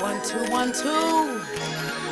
One, two, one, two.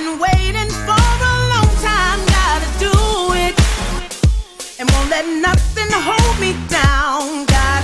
been waiting for a long time, gotta do it. And won't let nothing hold me down, gotta